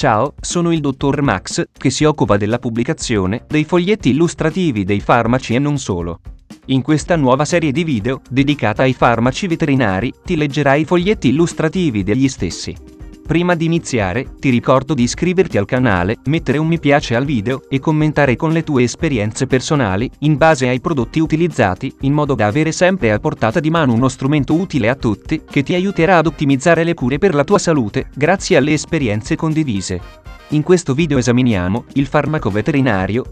Ciao, sono il dottor Max, che si occupa della pubblicazione dei foglietti illustrativi dei farmaci e non solo. In questa nuova serie di video, dedicata ai farmaci veterinari, ti leggerai i foglietti illustrativi degli stessi. Prima di iniziare, ti ricordo di iscriverti al canale, mettere un mi piace al video e commentare con le tue esperienze personali, in base ai prodotti utilizzati, in modo da avere sempre a portata di mano uno strumento utile a tutti, che ti aiuterà ad ottimizzare le cure per la tua salute, grazie alle esperienze condivise. In questo video esaminiamo il farmaco veterinario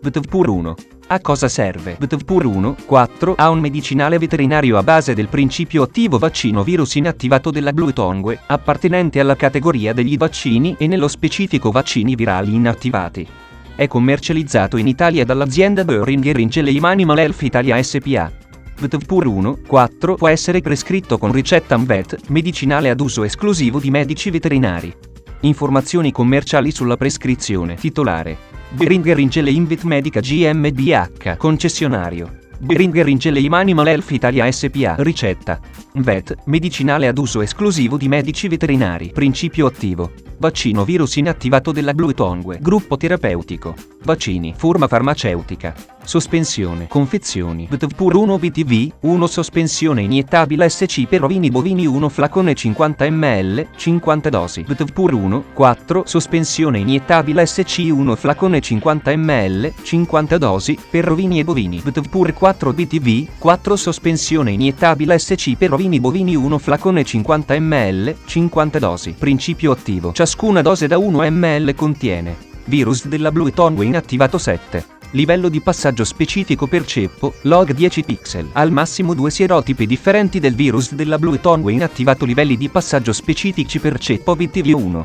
VTVPUR 1. A cosa serve? VTVPUR 1, 4 ha un medicinale veterinario a base del principio attivo vaccino virus inattivato della Bluetongue, appartenente alla categoria degli vaccini e nello specifico vaccini virali inattivati. È commercializzato in Italia dall'azienda Boehringer Ingelheim Animal Health Italia SPA. VTVPUR 1, 4 può essere prescritto con ricetta MVET, medicinale ad uso esclusivo di medici veterinari. Informazioni commerciali sulla prescrizione titolare Beringer Ingele Invit Medica GmbH, concessionario. Beringer Ingele Animal Health Italia SPA, ricetta. VET, medicinale ad uso esclusivo di medici veterinari. Principio attivo. Vaccino virus inattivato della Bluetongue. Gruppo terapeutico. Vaccini. Forma farmaceutica. Sospensione. Confezioni. VTVPUR 1 BTV, 1 sospensione iniettabile SC per ovini bovini 1 flacone 50 ml, 50 dosi. VTVPUR 1, 4 sospensione iniettabile SC 1 flacone 50 ml, 50 dosi, per ovini e bovini. VTVPUR 4 BTV, 4 sospensione iniettabile SC per ovini bovini 1 flacone 50 ml, 50 dosi. Principio attivo. Ciascuna dose da 1 ml contiene virus della Bluetongue inattivato 7. Livello di passaggio specifico per ceppo, log 10 pixel. Al massimo due sierotipi differenti del virus della Bluetongue inattivato livelli di passaggio specifici per ceppo VTV1.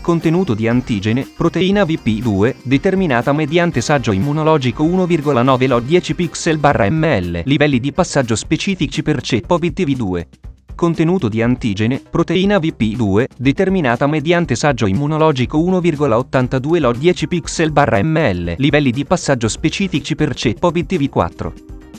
Contenuto di antigene, proteina VP2, determinata mediante saggio immunologico 1,9 log 10 pixel barra ml. Livelli di passaggio specifici per ceppo VTV2 contenuto di antigene, proteina VP2, determinata mediante saggio immunologico 1,82 log 10 pixel barra ml, livelli di passaggio specifici per ceppo VTV4.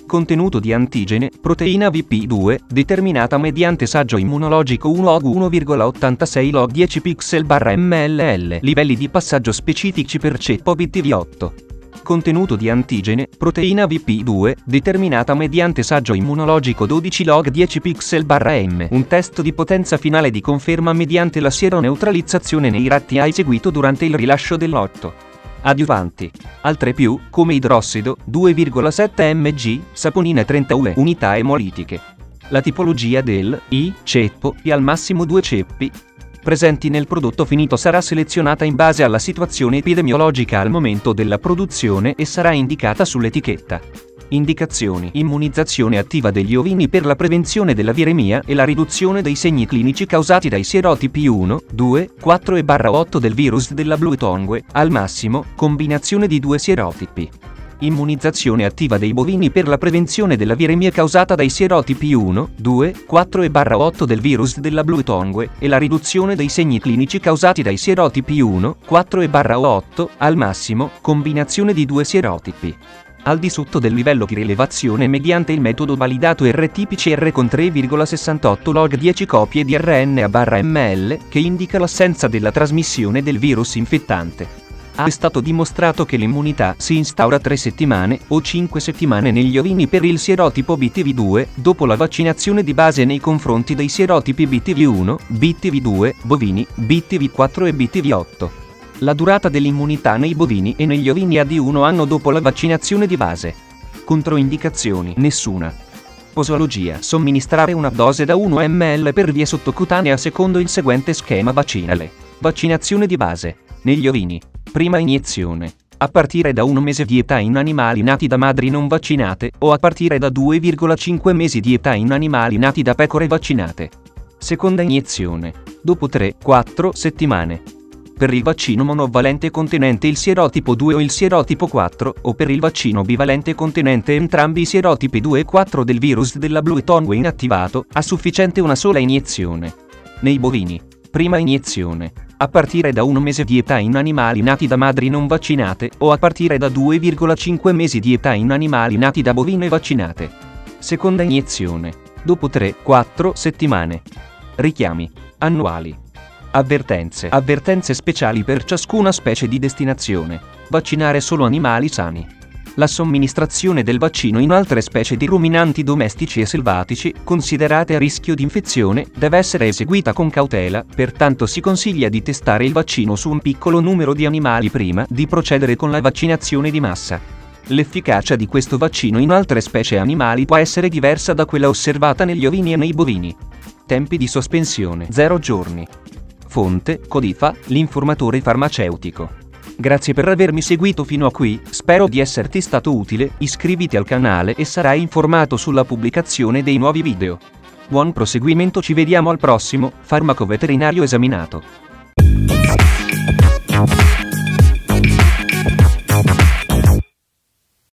Contenuto di antigene, proteina VP2, determinata mediante saggio immunologico 1 og 1,86 log 10 pixel barra ml, livelli di passaggio specifici per ceppo VTV8 contenuto di antigene, proteina VP2, determinata mediante saggio immunologico 12 log 10 pixel barra M. Un test di potenza finale di conferma mediante la sieroneutralizzazione nei ratti ha eseguito durante il rilascio dell'otto. Adiuvanti. Altre più, come idrossido, 2,7 mg, saponina 30 UE, unità emolitiche. La tipologia del I ceppo e al massimo due ceppi, presenti nel prodotto finito sarà selezionata in base alla situazione epidemiologica al momento della produzione e sarà indicata sull'etichetta. Indicazioni. Immunizzazione attiva degli ovini per la prevenzione della viremia e la riduzione dei segni clinici causati dai sierotipi 1, 2, 4 e 8 del virus della Bluetongue, al massimo, combinazione di due sierotipi. Immunizzazione attiva dei bovini per la prevenzione della viremia causata dai sierotipi 1, 2, 4 e 8 del virus della Bluetongue e la riduzione dei segni clinici causati dai sierotipi 1, 4 e 8, al massimo, combinazione di due sierotipi. Al di sotto del livello di rilevazione mediante il metodo validato RT-PCR con 3,68 log 10 copie di RNA/ml che indica l'assenza della trasmissione del virus infettante è stato dimostrato che l'immunità si instaura 3 settimane o 5 settimane negli ovini per il sierotipo BTV2 dopo la vaccinazione di base nei confronti dei sierotipi BTV1, BTV2, bovini, BTV4 e BTV8. La durata dell'immunità nei bovini e negli ovini è di 1 anno dopo la vaccinazione di base. Controindicazioni nessuna. Posologia somministrare una dose da 1 ml per via sottocutanea secondo il seguente schema vaccinale. Vaccinazione di base. Negli ovini. Prima iniezione. A partire da un mese di età in animali nati da madri non vaccinate o a partire da 2,5 mesi di età in animali nati da pecore vaccinate. Seconda iniezione. Dopo 3-4 settimane. Per il vaccino monovalente contenente il sierotipo 2 o il sierotipo 4 o per il vaccino bivalente contenente entrambi i sierotipi 2 e 4 del virus della Bluetongue inattivato, ha sufficiente una sola iniezione. Nei bovini. Prima iniezione a partire da un mese di età in animali nati da madri non vaccinate o a partire da 2,5 mesi di età in animali nati da bovine vaccinate. Seconda iniezione. Dopo 3-4 settimane. Richiami. Annuali. Avvertenze. Avvertenze speciali per ciascuna specie di destinazione. Vaccinare solo animali sani. La somministrazione del vaccino in altre specie di ruminanti domestici e selvatici, considerate a rischio di infezione, deve essere eseguita con cautela, pertanto si consiglia di testare il vaccino su un piccolo numero di animali prima di procedere con la vaccinazione di massa. L'efficacia di questo vaccino in altre specie animali può essere diversa da quella osservata negli ovini e nei bovini. Tempi di sospensione 0 giorni. Fonte, Codifa, l'informatore farmaceutico. Grazie per avermi seguito fino a qui, spero di esserti stato utile, iscriviti al canale e sarai informato sulla pubblicazione dei nuovi video. Buon proseguimento ci vediamo al prossimo, farmaco veterinario esaminato.